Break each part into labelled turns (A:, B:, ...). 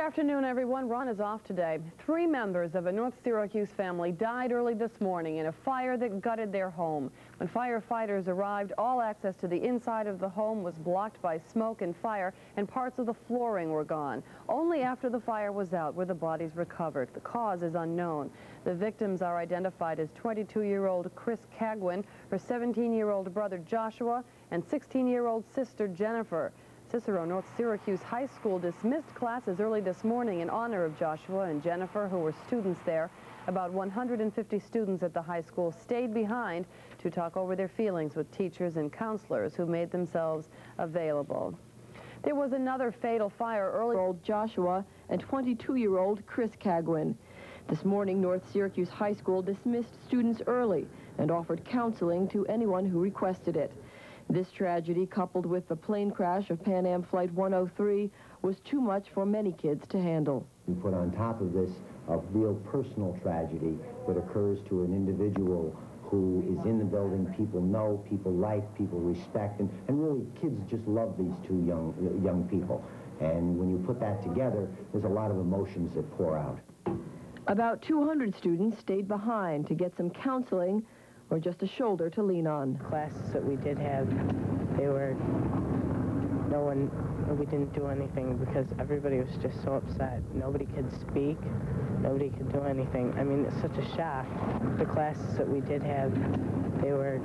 A: afternoon, everyone. Ron is off today. Three members of a North Syracuse family died early this morning in a fire that gutted their home. When firefighters arrived, all access to the inside of the home was blocked by smoke and fire, and parts of the flooring were gone. Only after the fire was out were the bodies recovered. The cause is unknown. The victims are identified as 22-year-old Kris Cagwin, her 17-year-old brother Joshua, and 16-year-old sister Jennifer. Cicero North Syracuse High School dismissed classes early this morning in honor of Joshua and Jennifer, who were students there. About 150 students at the high school stayed behind to talk over their feelings with teachers and counselors who made themselves available. There was another fatal fire early.
B: Old Joshua and 22-year-old Kris Cagwin. This morning, North Syracuse High School dismissed students early and offered counseling to anyone who requested it. This tragedy, coupled with the plane crash of Pan Am Flight 103, was too much for many kids to handle.
C: You put on top of this a real personal tragedy that occurs to an individual who is in the building, people know, people like, people respect, and, and really kids just love these two young, young people. And when you put that together, there's a lot of emotions that pour out.
B: About 200 students stayed behind to get some counseling or just a shoulder to lean on.
D: Classes that we did have, they were, no one, we didn't do anything because everybody was just so upset. Nobody could speak, nobody could do anything. I mean, it's such a shock. The classes that we did have, they were,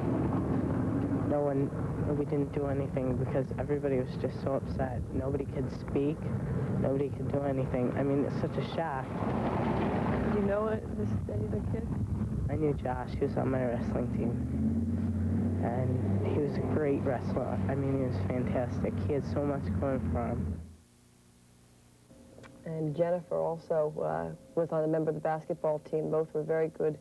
D: no one, we didn't do anything because everybody was just so upset. Nobody could speak, nobody could do anything. I mean, it's such a shock.
B: Do you know this, any of the kids?
D: I knew Josh. He was on my wrestling team. And he was a great wrestler. I mean, he was fantastic. He had so much going for him.
B: And Jennifer also uh, was on a member of the basketball team. Both were very good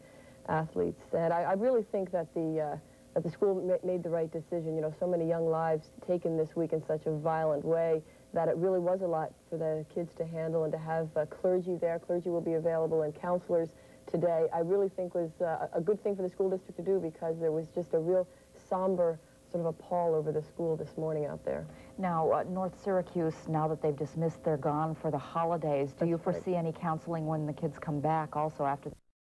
B: athletes. And I, I really think that the, uh, that the school ma made the right decision. You know, so many young lives taken this week in such a violent way that it really was a lot for the kids to handle and to have uh, clergy there. Clergy will be available and counselors today, I really think was uh, a good thing for the school district to do because there was just a real somber sort of a pall over the school this morning out there.
E: Now, uh, North Syracuse, now that they've dismissed, they're gone for the holidays. Do
B: That's
E: you foresee
B: right.
E: any counseling when the kids come back also after the